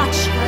watch.